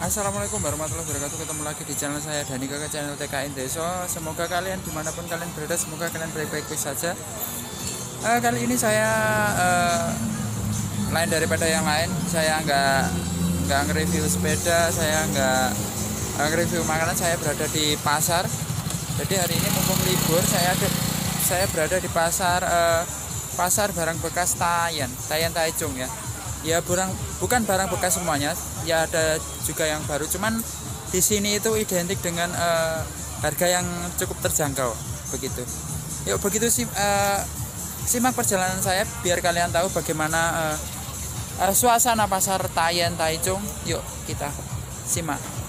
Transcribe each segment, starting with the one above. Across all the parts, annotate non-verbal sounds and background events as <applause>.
Assalamualaikum warahmatullahi wabarakatuh. Ketemu lagi di channel saya Dani Kakak channel TKN Deso Semoga kalian di mana pun kalian berada Semoga kalian baik-baik saja. Uh, Kali ini saya uh, Lain daripada yang lain Saya nggak nggak nge-review sepeda Saya nggak uh, nge-review makanan Saya berada di pasar. Jadi hari ini mumpung libur Saya ada, saya berada di pasar uh, Pasar barang bekas Tayan Tayan Taicung ya ya barang bukan barang bekas semuanya. Ya ada juga yang baru. Cuman di sini itu identik dengan uh, harga yang cukup terjangkau. Begitu. Yuk begitu sih uh, simak perjalanan saya biar kalian tahu bagaimana uh, uh, suasana pasar Tayen Taichung. Yuk kita simak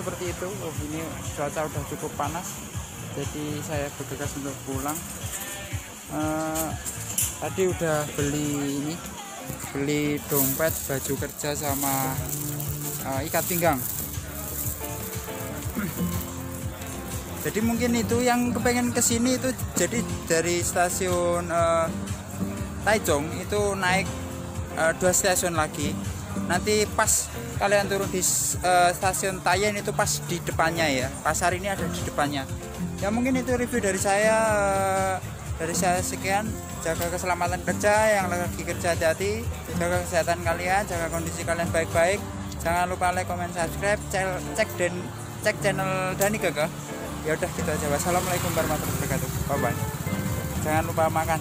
seperti itu. Oh, ini cuaca udah cukup panas jadi saya bergegas untuk pulang. Uh, tadi udah beli ini beli dompet baju kerja sama uh, ikat pinggang. <clears throat> Jadi mungkin itu yang kepengen ke sini itu jadi dari stasiun uh, Taichung itu naik uh, dua stasiun lagi nanti pas kalian turun di uh, stasiun Tayen itu pas di depannya ya. Pasar ini ada di depannya. Ya mungkin itu review dari saya uh, dari saya sekian. Jaga keselamatan kerja yang lagi kerja hati-hati. Jaga kesehatan kalian jaga kondisi kalian baik-baik. Jangan lupa like comment subscribe. Cek dan cek channel Dani Gaga. Ya udah gitu aja. Wassalamualaikum warahmatullahi wabarakatuh. Bye bye jangan lupa makan.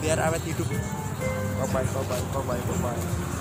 Biar awet hidup. Bye bye bye bye bye, bye.